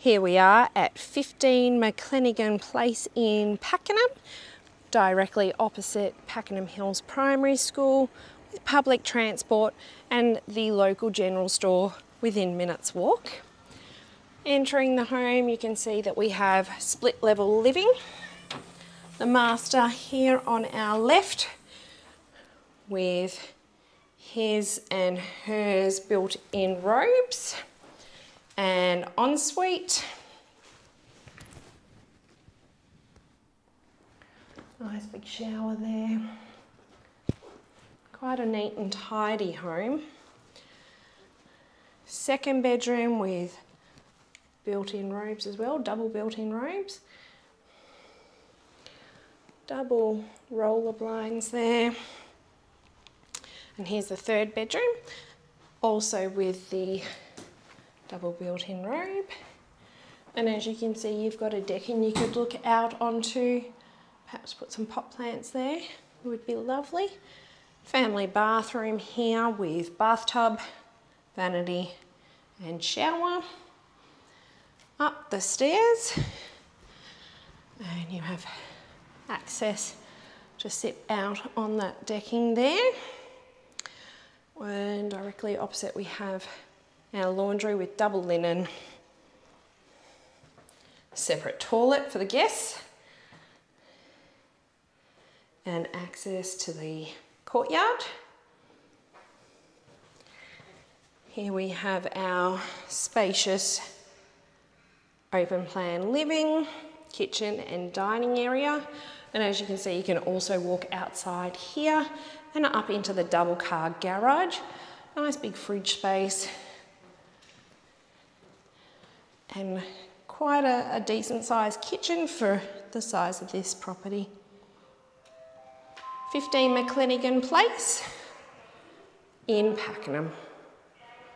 Here we are at 15 McClenaghan Place in Pakenham, directly opposite Pakenham Hills Primary School, with public transport and the local general store within minutes walk. Entering the home you can see that we have split level living. The master here on our left with his and hers built-in robes and ensuite. Nice big shower there. Quite a neat and tidy home. Second bedroom with built-in robes as well, double built-in robes. Double roller blinds there. And here's the third bedroom, also with the double built-in robe. And as you can see, you've got a deck and you could look out onto, perhaps put some pot plants there, it would be lovely. Family bathroom here with bathtub, vanity and shower. Up the stairs and you have access to sit out on that decking there. And directly opposite we have our laundry with double linen, separate toilet for the guests, and access to the courtyard. Here we have our spacious open plan living, kitchen and dining area. And as you can see, you can also walk outside here and up into the double car garage. Nice big fridge space, and quite a, a decent sized kitchen for the size of this property. 15 McClenaghan Place in Pakenham.